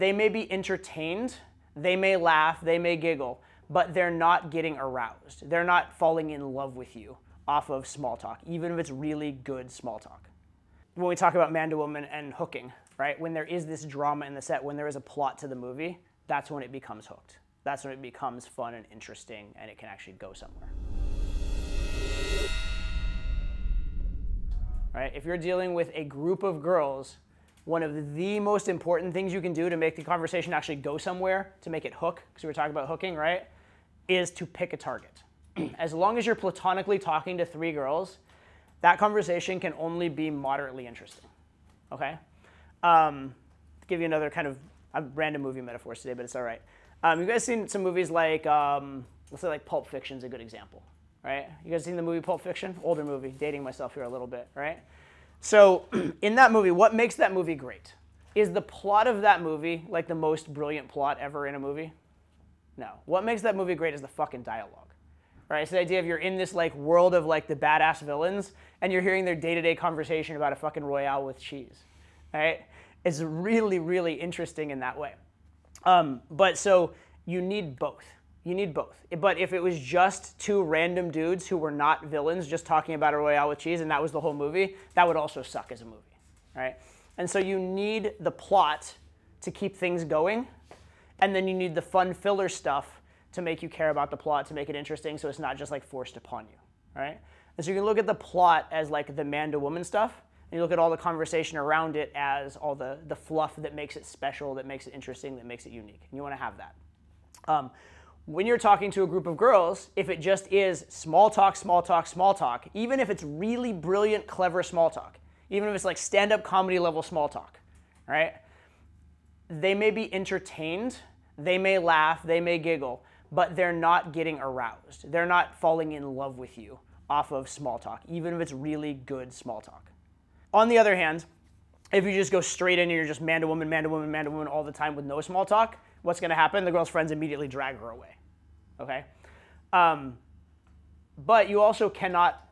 they may be entertained, they may laugh, they may giggle, but they're not getting aroused. They're not falling in love with you off of small talk, even if it's really good small talk. When we talk about man to woman and hooking, right? When there is this drama in the set, when there is a plot to the movie, that's when it becomes hooked. That's when it becomes fun and interesting and it can actually go somewhere. Right? If you're dealing with a group of girls, one of the most important things you can do to make the conversation actually go somewhere, to make it hook, because we were talking about hooking, right? Is to pick a target. as long as you're platonically talking to three girls, that conversation can only be moderately interesting. Okay? Um, give you another kind of random movie metaphors today, but it's all right. Um, you guys seen some movies like, um, let's say like Pulp Fiction is a good example, right? You guys seen the movie Pulp Fiction? Older movie, dating myself here a little bit, right? So in that movie, what makes that movie great? Is the plot of that movie like the most brilliant plot ever in a movie? No. What makes that movie great is the fucking dialogue. Right? It's the idea of you're in this like world of like the badass villains and you're hearing their day-to-day conversation about a fucking royale with cheese. Right? It's really, really interesting in that way. Um, but so you need both. You need both. But if it was just two random dudes who were not villains just talking about a Royale with cheese and that was the whole movie, that would also suck as a movie, right? And so you need the plot to keep things going, and then you need the fun filler stuff to make you care about the plot, to make it interesting, so it's not just like forced upon you, right? And so you can look at the plot as like the man to woman stuff, and you look at all the conversation around it as all the, the fluff that makes it special, that makes it interesting, that makes it unique. And you want to have that. Um, when you're talking to a group of girls, if it just is small talk, small talk, small talk, even if it's really brilliant, clever small talk, even if it's like stand up comedy level small talk, right? They may be entertained, they may laugh, they may giggle, but they're not getting aroused. They're not falling in love with you off of small talk, even if it's really good small talk. On the other hand, if you just go straight in and you're just man to woman, man to woman, man to woman all the time with no small talk, what's going to happen? The girl's friends immediately drag her away. Okay? Um, but you also cannot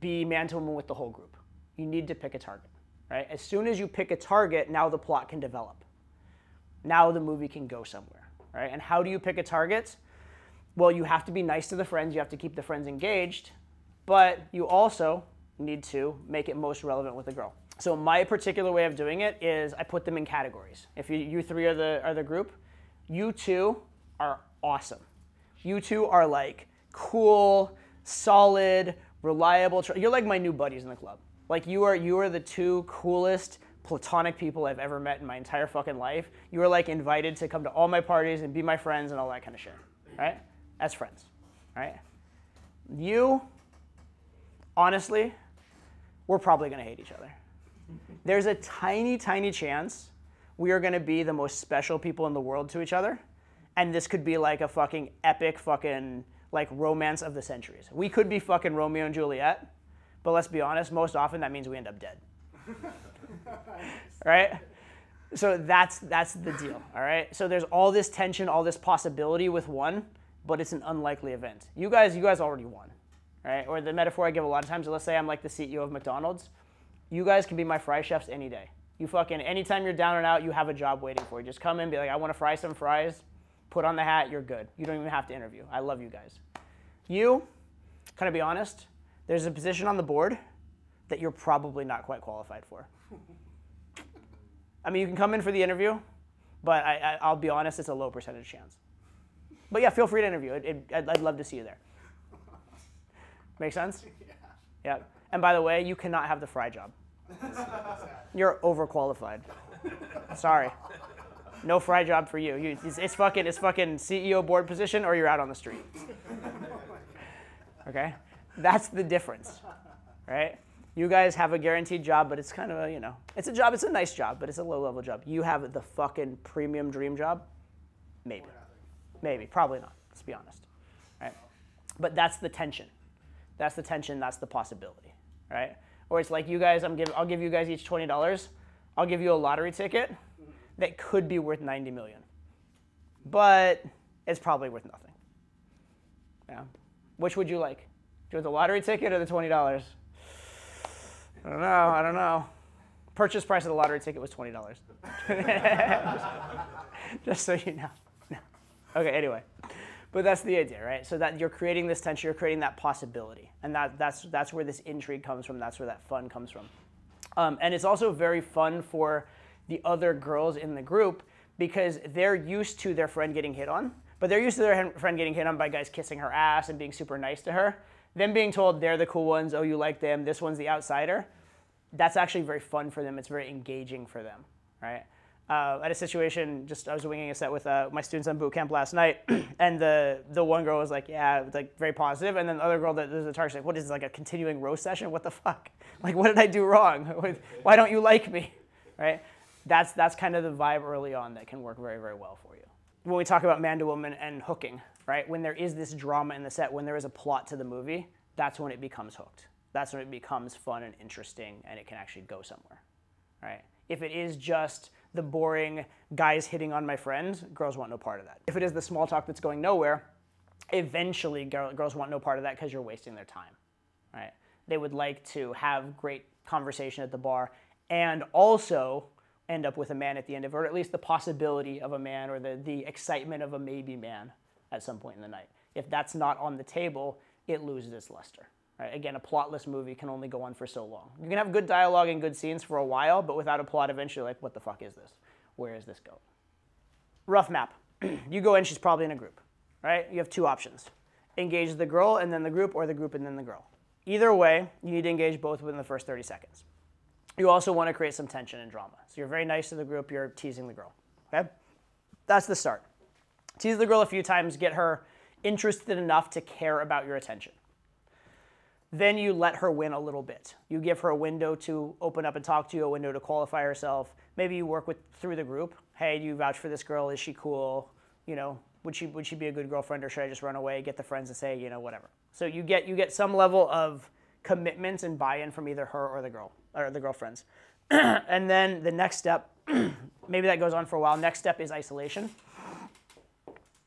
be man to woman with the whole group. You need to pick a target, right? As soon as you pick a target, now the plot can develop. Now the movie can go somewhere, right? And how do you pick a target? Well, you have to be nice to the friends. You have to keep the friends engaged, but you also need to make it most relevant with the girl. So my particular way of doing it is I put them in categories. If you, you three are the, are the group, you two are awesome. You two are like cool, solid, reliable. You're like my new buddies in the club. Like you are, you are the two coolest platonic people I've ever met in my entire fucking life. You are like invited to come to all my parties and be my friends and all that kind of shit, right? As friends, right? You, honestly, we're probably gonna hate each other. There's a tiny, tiny chance we are gonna be the most special people in the world to each other, and this could be like a fucking epic fucking like romance of the centuries. We could be fucking Romeo and Juliet, but let's be honest, most often that means we end up dead. right? So that's that's the deal, all right? So there's all this tension, all this possibility with one, but it's an unlikely event. You guys you guys already won. Right? Or the metaphor I give a lot of times, let's say I'm like the CEO of McDonald's. You guys can be my fry chefs any day. You fucking anytime you're down and out, you have a job waiting for you. Just come in, be like, I want to fry some fries, put on the hat, you're good. You don't even have to interview. I love you guys. You, kind of be honest, there's a position on the board that you're probably not quite qualified for. I mean, you can come in for the interview, but I, will be honest, it's a low percentage chance. But yeah, feel free to interview. It, it, I'd, I'd love to see you there. Make sense? Yeah. yeah. And by the way, you cannot have the fry job. You're overqualified. Sorry. No fry job for you. you it's, it's, fucking it's fucking CEO board position or you're out on the street. Okay? That's the difference. Right? You guys have a guaranteed job, but it's kind of a, you know, it's a job, it's a nice job, but it's a low level job. You have the fucking premium dream job? Maybe. Maybe. Probably not, let's be honest. Right? But that's the tension. That's the tension, that's the possibility. Right? Or it's like you guys, I'm give, I'll give you guys each $20. I'll give you a lottery ticket that could be worth 90 million. But it's probably worth nothing. Yeah. Which would you like? Do you want the lottery ticket or the $20? I don't know, I don't know. Purchase price of the lottery ticket was $20. Just so you know. No. Okay, anyway. But that's the idea, right? So that you're creating this tension, you're creating that possibility. And that, that's, that's where this intrigue comes from, that's where that fun comes from. Um, and it's also very fun for the other girls in the group because they're used to their friend getting hit on, but they're used to their friend getting hit on by guys kissing her ass and being super nice to her. Them being told they're the cool ones, oh, you like them, this one's the outsider, that's actually very fun for them. It's very engaging for them, right? Uh, a situation, just I was winging a set with uh, my students on boot camp last night, and the the one girl was like, yeah, like very positive, and then the other girl that was the target like, what is this, like a continuing roast session? What the fuck? Like, what did I do wrong? Why don't you like me, right? That's that's kind of the vibe early on that can work very very well for you. When we talk about man to woman and hooking, right? When there is this drama in the set, when there is a plot to the movie, that's when it becomes hooked. That's when it becomes fun and interesting, and it can actually go somewhere, right? If it is just the boring guys hitting on my friend, girls want no part of that. If it is the small talk that's going nowhere, eventually girls want no part of that because you're wasting their time, right? They would like to have great conversation at the bar and also end up with a man at the end of it, or at least the possibility of a man or the, the excitement of a maybe man at some point in the night. If that's not on the table, it loses its luster. Right? Again, a plotless movie can only go on for so long. You can have good dialogue and good scenes for a while, but without a plot, eventually, like, what the fuck is this? Where is this going? Rough map. you go in, she's probably in a group, right? You have two options engage the girl and then the group, or the group and then the girl. Either way, you need to engage both within the first 30 seconds. You also want to create some tension and drama. So you're very nice to the group, you're teasing the girl. Okay? That's the start. Tease the girl a few times, get her interested enough to care about your attention then you let her win a little bit. You give her a window to open up and talk to you, a window to qualify herself. Maybe you work with through the group. Hey, do you vouch for this girl? Is she cool? You know, would she would she be a good girlfriend or should I just run away? Get the friends to say, you know, whatever. So you get you get some level of commitments and buy-in from either her or the girl or the girlfriends. and then the next step, maybe that goes on for a while. Next step is isolation.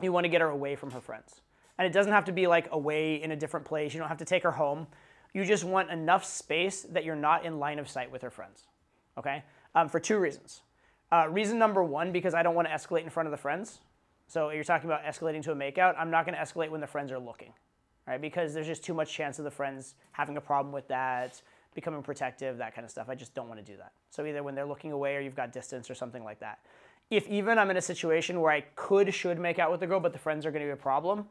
You want to get her away from her friends. And it doesn't have to be like away in a different place. You don't have to take her home. You just want enough space that you're not in line of sight with her friends. Okay? Um, for two reasons. Uh, reason number one, because I don't want to escalate in front of the friends. So you're talking about escalating to a makeout. I'm not going to escalate when the friends are looking, right? Because there's just too much chance of the friends having a problem with that, becoming protective, that kind of stuff. I just don't want to do that. So either when they're looking away or you've got distance or something like that. If even I'm in a situation where I could, should make out with the girl, but the friends are going to be a problem,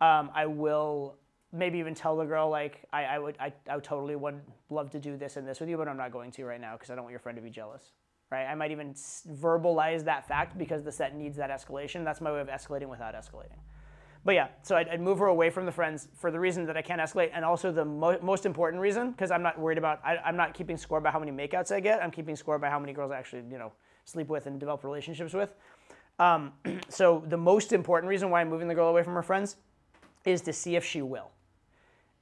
um, I will maybe even tell the girl like I, I would I, I would totally would love to do this and this with you, but I'm not going to right now because I don't want your friend to be jealous. Right? I might even verbalize that fact because the set needs that escalation. That's my way of escalating without escalating. But yeah, so I'd, I'd move her away from the friends for the reason that I can't escalate, and also the mo- most important reason because I'm not worried about. I, I'm not keeping score by how many makeouts I get. I'm keeping score by how many girls I actually you know sleep with and develop relationships with. Um, so the most important reason why I'm moving the girl away from her friends is to see if she will.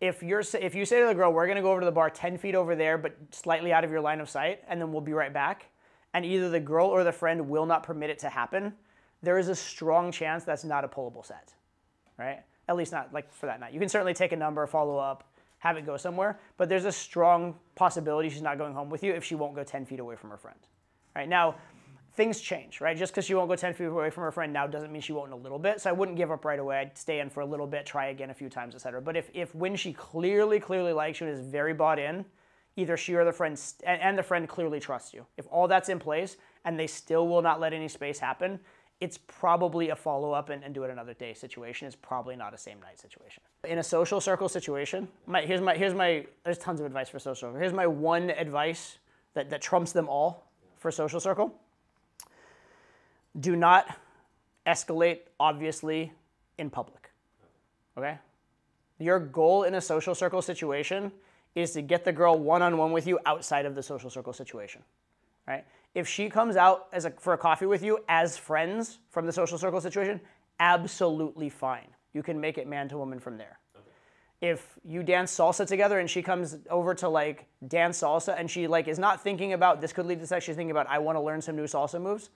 If, you're, if you say to the girl, we're going to go over to the bar 10 feet over there, but slightly out of your line of sight, and then we'll be right back, and either the girl or the friend will not permit it to happen, there is a strong chance that's not a pullable set, right? At least not like for that night. You can certainly take a number, follow up, have it go somewhere, but there's a strong possibility she's not going home with you if she won't go 10 feet away from her friend. Right now, things change, right? Just because she won't go 10 feet away from her friend now doesn't mean she won't in a little bit. So I wouldn't give up right away. I'd stay in for a little bit, try again a few times, etc. But if, if when she clearly, clearly likes you and is very bought in, either she or the friend, and, the friend clearly trusts you. If all that's in place and they still will not let any space happen, it's probably a follow up and, and, do it another day situation. It's probably not a same night situation. In a social circle situation, my, here's my here's my there's tons of advice for social. circle. Here's my one advice that, that trumps them all for social circle do not escalate, obviously, in public. Okay? Your goal in a social circle situation is to get the girl one on one with you outside of the social circle situation. Right? If she comes out as a, for a coffee with you as friends from the social circle situation, absolutely fine. You can make it man to woman from there. If you dance salsa together and she comes over to like dance salsa and she like is not thinking about this could lead to sex, she's thinking about I want to learn some new salsa moves,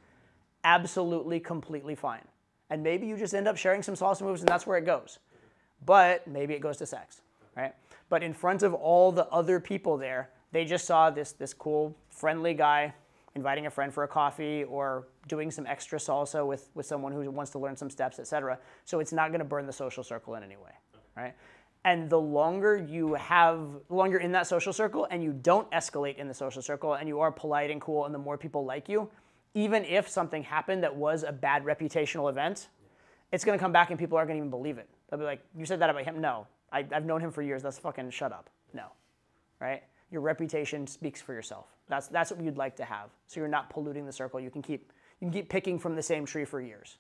absolutely, completely fine. And maybe you just end up sharing some salsa moves and that's where it goes. But maybe it goes to sex, right? But in front of all the other people there, they just saw this, this cool, friendly guy inviting a friend for a coffee or doing some extra salsa with, with someone who wants to learn some steps, etc. So it's not going to burn the social circle in any way, right? And the longer you have, the longer in that social circle and you don't escalate in the social circle and you are polite and cool and the more people like you, even if something happened that was a bad reputational event, it's going to come back and people aren't going to even believe it. They'll be like, you said that about him? No. I, I've known him for years. That's fucking shut up. No. Right? Your reputation speaks for yourself. That's, that's what you'd like to have. So you're not polluting the circle. You can keep, you can keep picking from the same tree for years.